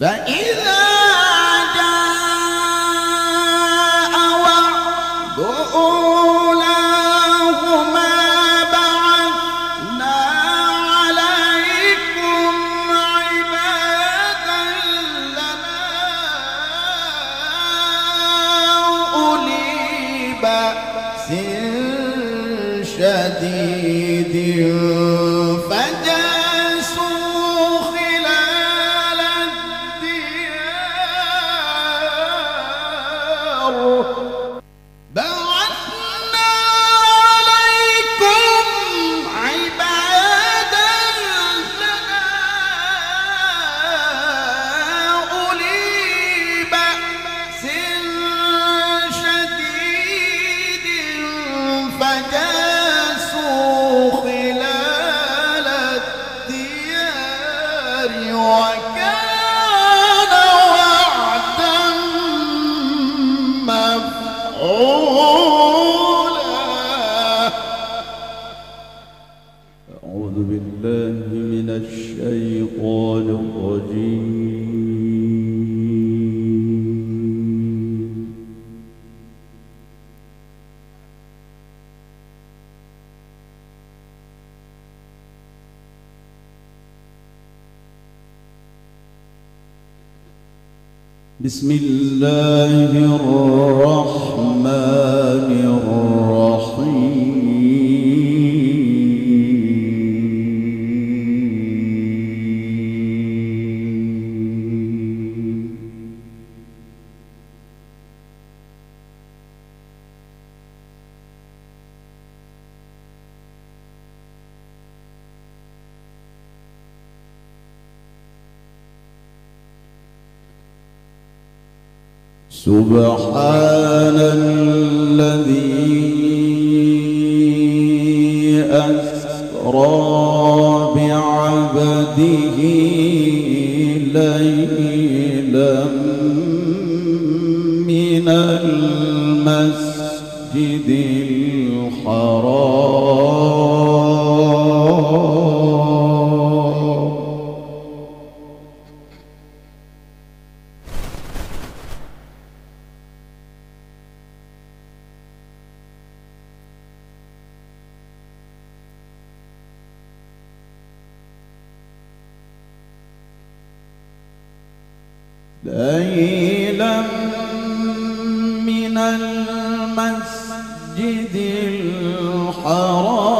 فإذا بسم الله الرحمن سبحان الذي أسرى المسجد الحرام.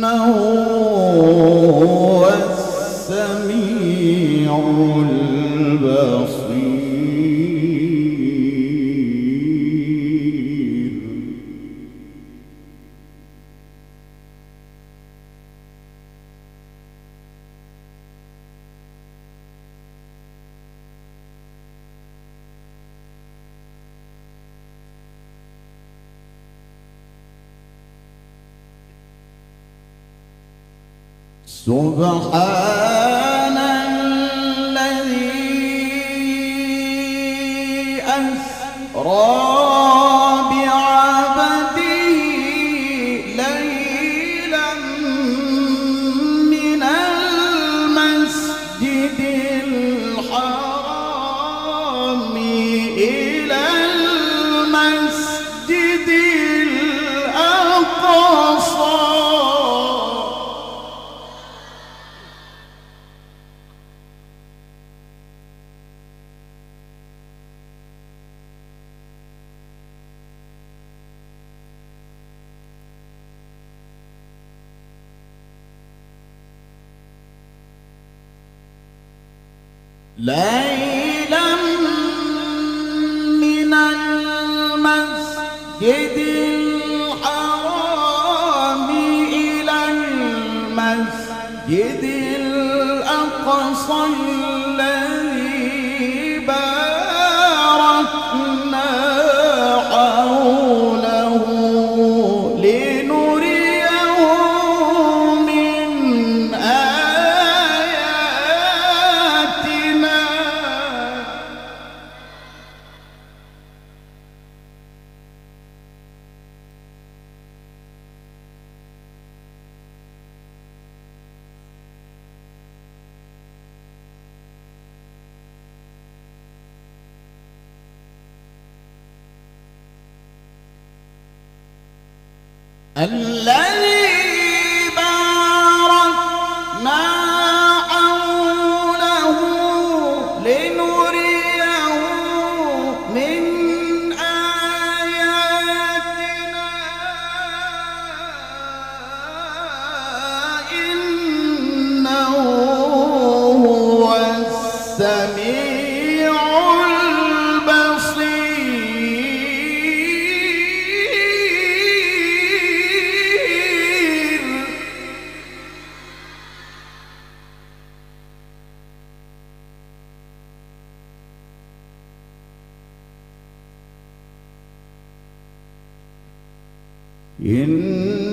إنه سبحان لا الذي in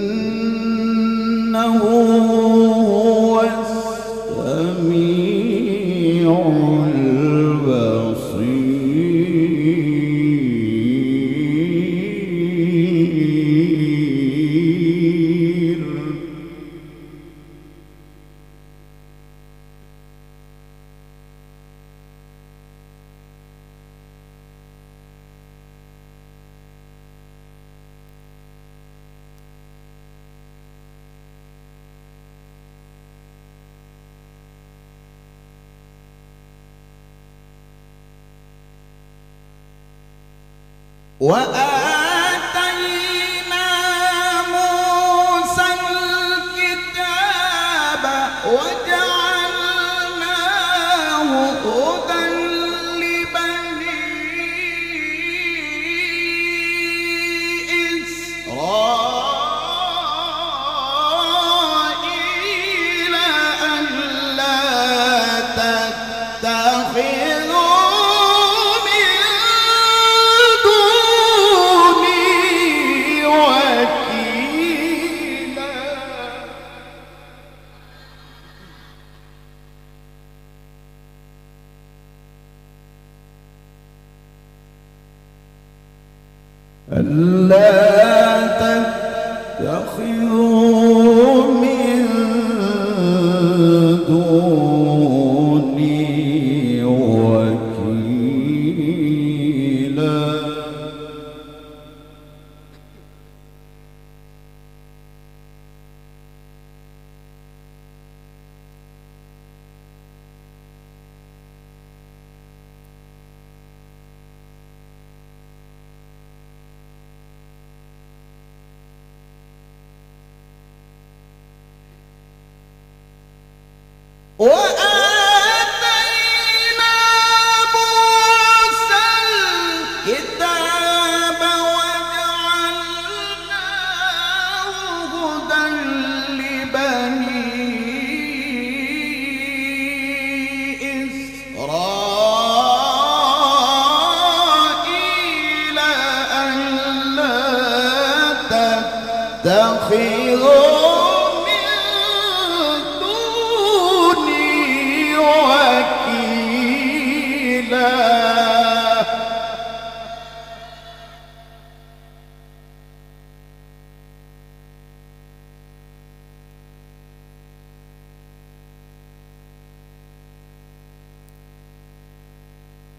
وجعلناه هدى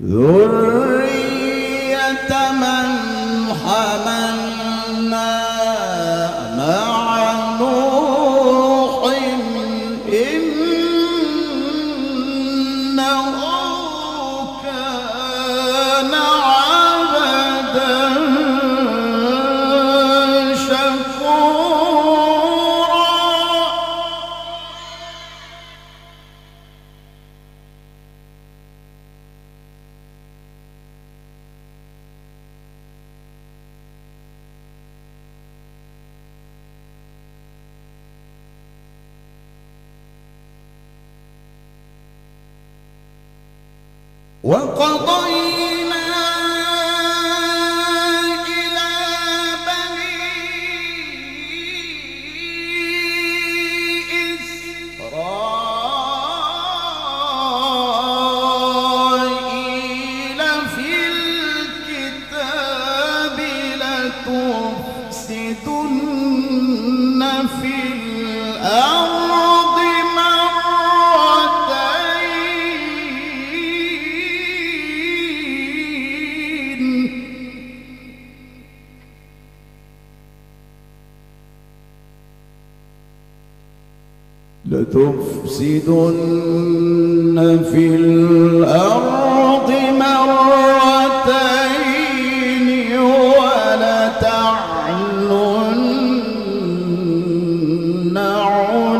Lord. لتفسدن في الأرض مرتين ولتعلن علوا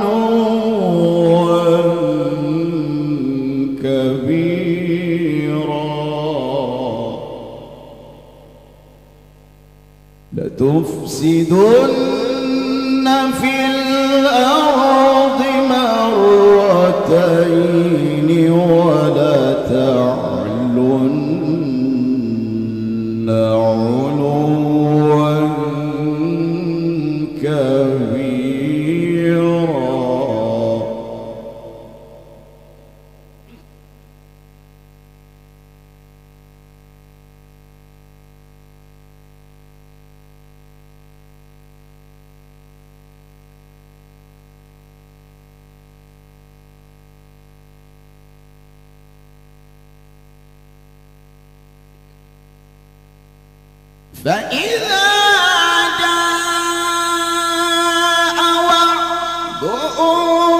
كبيرا. لتفسدن في حتى Oh.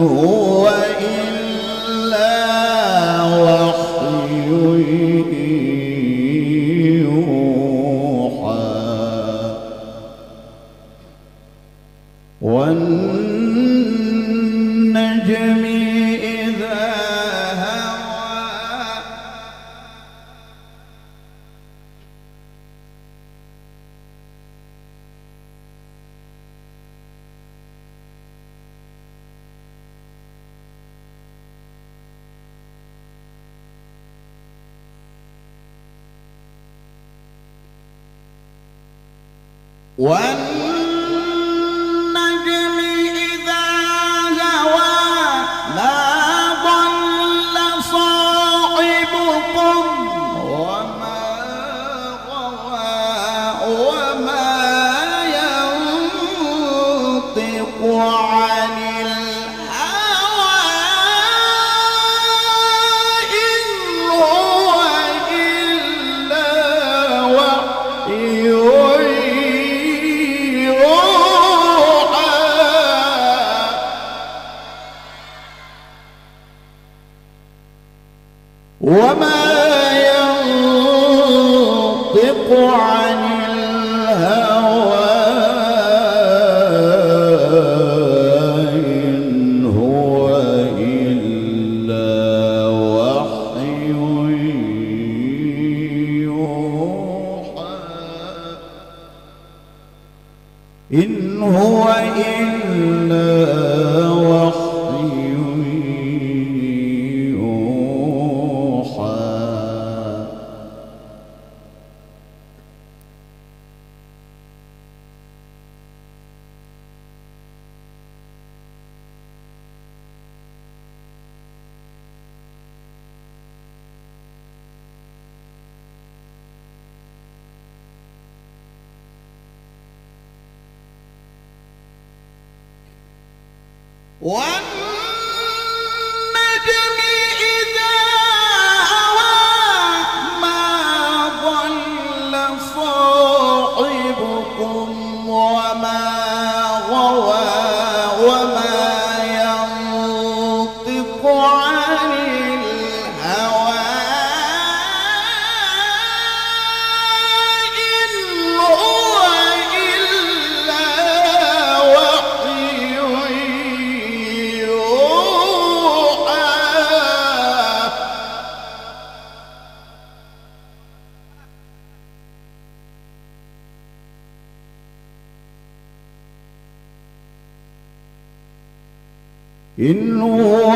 هو One. إن هو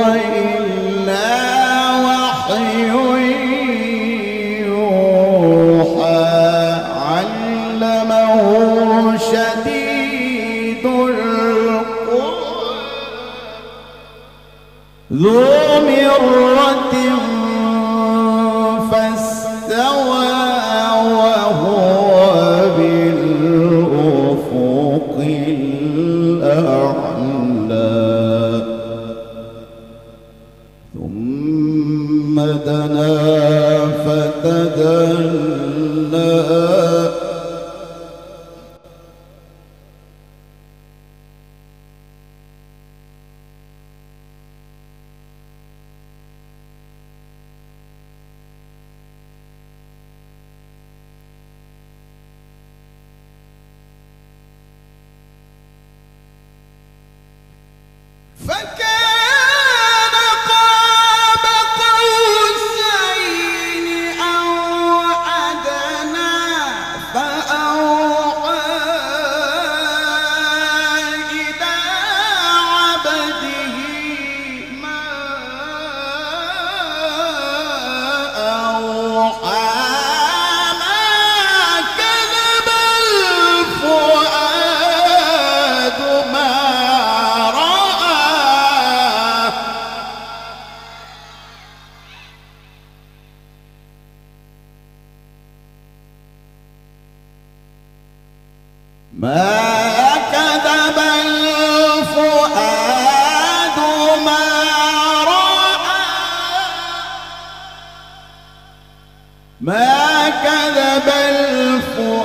ما كذب الفؤاد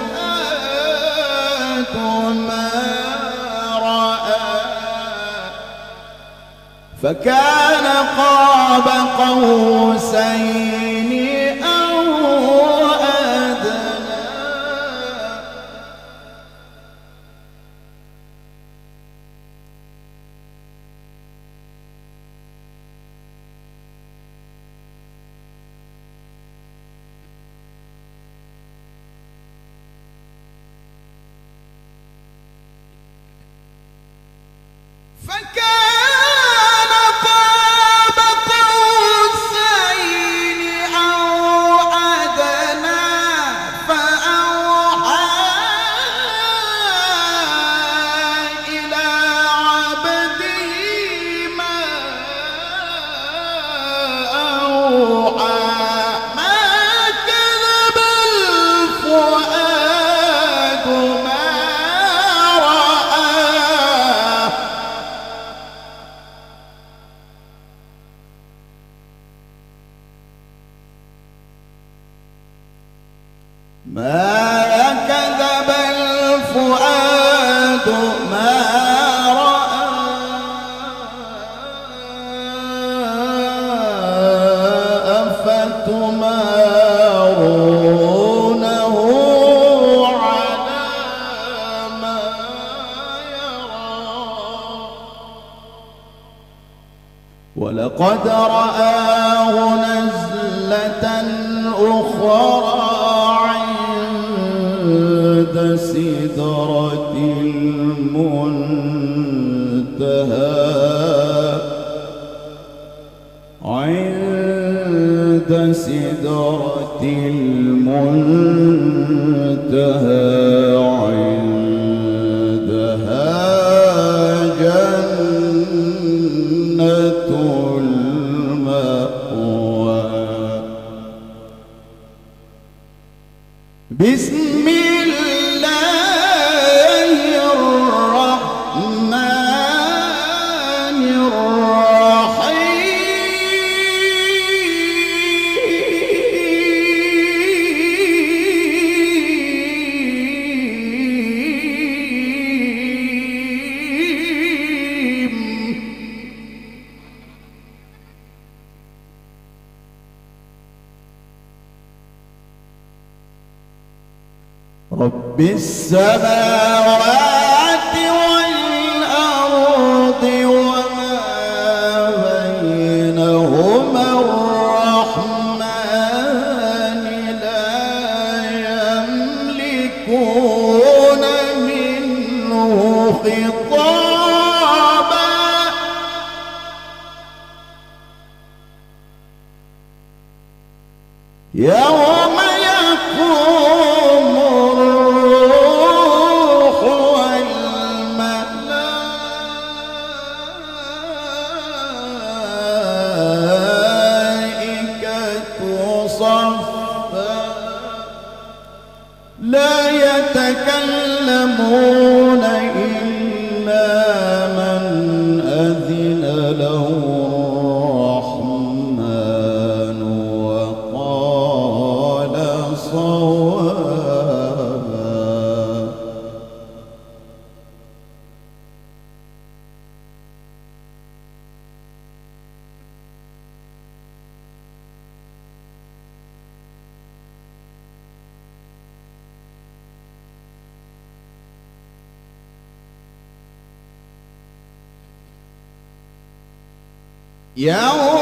ما رأى. فكان قاب قوسين. أخرى عند سدرة المنتهى. عند سدرة المنتهى. رب السماوات يوم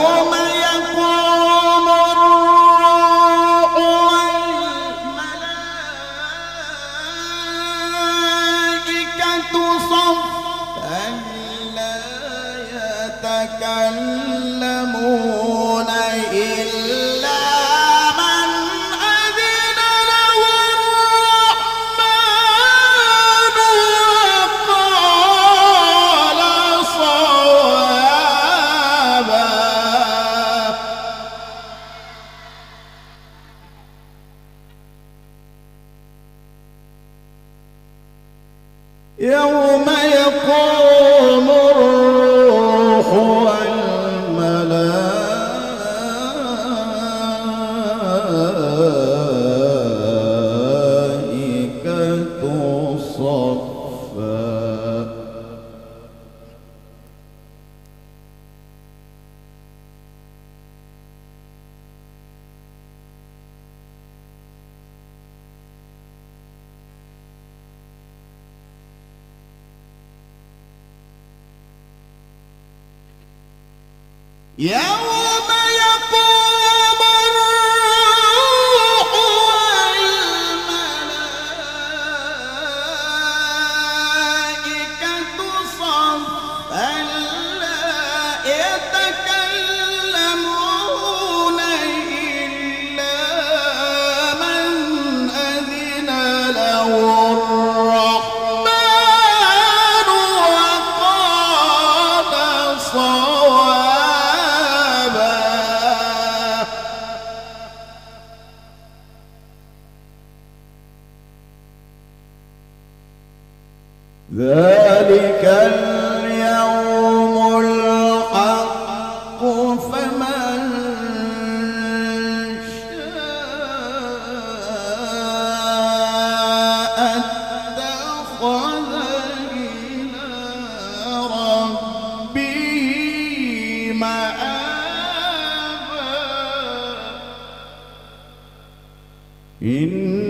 إنا